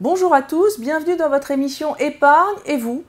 Bonjour à tous, bienvenue dans votre émission Épargne et vous.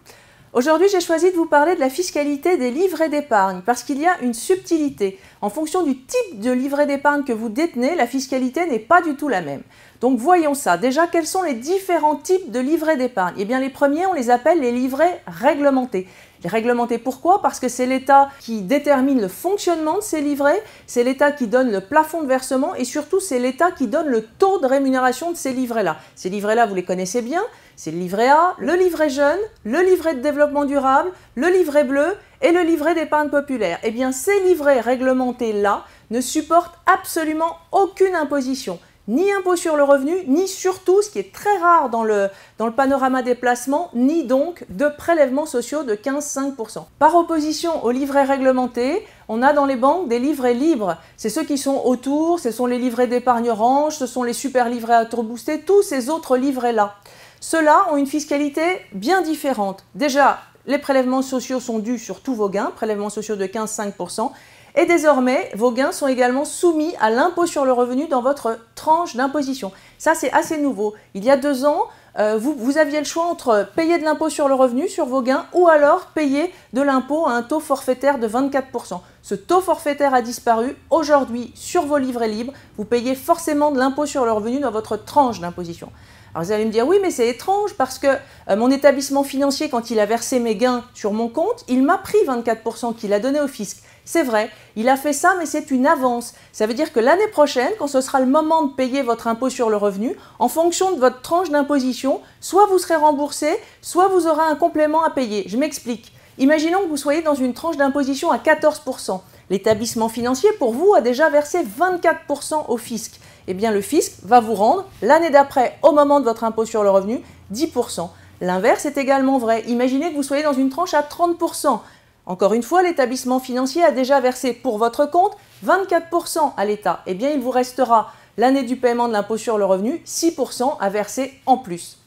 Aujourd'hui, j'ai choisi de vous parler de la fiscalité des livrets d'épargne parce qu'il y a une subtilité. En fonction du type de livret d'épargne que vous détenez, la fiscalité n'est pas du tout la même. Donc voyons ça. Déjà, quels sont les différents types de livrets d'épargne? Eh bien, les premiers, on les appelle les livrets réglementés. Les réglementés, pourquoi? Parce que c'est l'État qui détermine le fonctionnement de ces livrets, c'est l'État qui donne le plafond de versement et surtout c'est l'État qui donne le taux de rémunération de ces livrets-là. Ces livrets-là, vous les connaissez bien, c'est le livret A, le livret jeune, le livret de développement durable, le livret bleu et le livret d'épargne populaire. Eh bien, ces livrets réglementés-là ne supportent absolument aucune imposition ni impôt sur le revenu, ni surtout, ce qui est très rare dans le, dans le panorama des placements, ni donc de prélèvements sociaux de 15-5%. Par opposition aux livrets réglementés, on a dans les banques des livrets libres. C'est ceux qui sont autour, ce sont les livrets d'épargne orange, ce sont les super livrets à tour boosté, tous ces autres livrets-là. Ceux-là ont une fiscalité bien différente. Déjà, les prélèvements sociaux sont dus sur tous vos gains, prélèvements sociaux de 15-5%, et désormais, vos gains sont également soumis à l'impôt sur le revenu dans votre tranche d'imposition. Ça, c'est assez nouveau. Il y a deux ans, euh, vous, aviez le choix entre payer de l'impôt sur le revenu sur vos gains ou alors payer de l'impôt à un taux forfaitaire de 24%. Ce taux forfaitaire a disparu. Aujourd'hui, sur vos livrets libres, vous payez forcément de l'impôt sur le revenu dans votre tranche d'imposition. Alors vous allez me dire, oui, mais c'est étrange parce que euh, mon établissement financier, quand il a versé mes gains sur mon compte, il m'a pris 24% qu'il a donné au fisc. C'est vrai, il a fait ça, mais c'est une avance. Ça veut dire que l'année prochaine, quand ce sera le moment de payer votre impôt sur le revenu, en fonction de votre tranche d'imposition, soit vous serez remboursé, soit vous aurez un complément à payer. Je m'explique. Imaginons que vous soyez dans une tranche d'imposition à 14%. L'établissement financier, pour vous, a déjà versé 24% au fisc. Eh bien, le fisc va vous rendre, l'année d'après, au moment de votre impôt sur le revenu, 10%. L'inverse est également vrai. Imaginez que vous soyez dans une tranche à 30%. Encore une fois, l'établissement financier a déjà versé pour votre compte 24% à l'État. Eh bien, il vous restera l'année du paiement de l'impôt sur le revenu, 6% à verser en plus.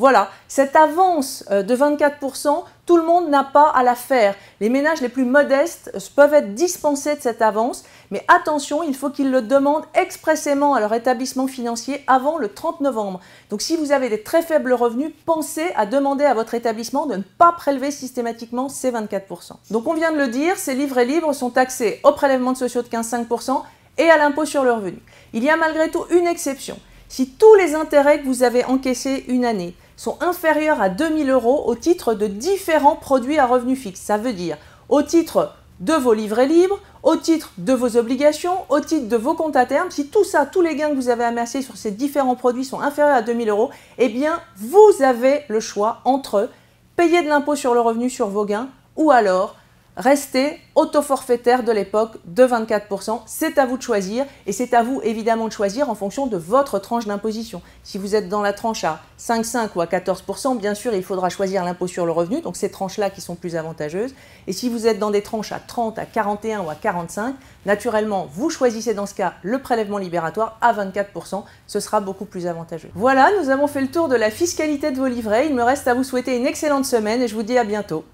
Voilà, cette avance euh, de 24%, tout le monde n'a pas à la faire. Les ménages les plus modestes peuvent être dispensés de cette avance, mais attention, il faut qu'ils le demandent expressément à leur établissement financier avant le 30 novembre. Donc si vous avez des très faibles revenus, pensez à demander à votre établissement de ne pas prélever systématiquement ces 24%. Donc on vient de le dire, ces livrets libres sont taxés au prélèvement de sociaux de 15,5% et à l'impôt sur le revenu. Il y a malgré tout une exception. Si tous les intérêts que vous avez encaissés une année sont inférieurs à 2000 euros au titre de différents produits à revenu fixe. Ça veut dire au titre de vos livrets libres, au titre de vos obligations, au titre de vos comptes à terme, si tout ça, tous les gains que vous avez amassés sur ces différents produits sont inférieurs à 2000 euros, eh bien, vous avez le choix entre payer de l'impôt sur le revenu sur vos gains ou alors rester auto-forfaitaire de l'époque de 24%. C'est à vous de choisir et c'est à vous évidemment de choisir en fonction de votre tranche d'imposition. Si vous êtes dans la tranche à 5,5 ou à 14%, bien sûr, il faudra choisir l'impôt sur le revenu, donc ces tranches-là qui sont plus avantageuses. Et si vous êtes dans des tranches à 30, à 41 ou à 45, naturellement, vous choisissez dans ce cas le prélèvement libératoire à 24%. Ce sera beaucoup plus avantageux. Voilà, nous avons fait le tour de la fiscalité de vos livrets. Il me reste à vous souhaiter une excellente semaine et je vous dis à bientôt.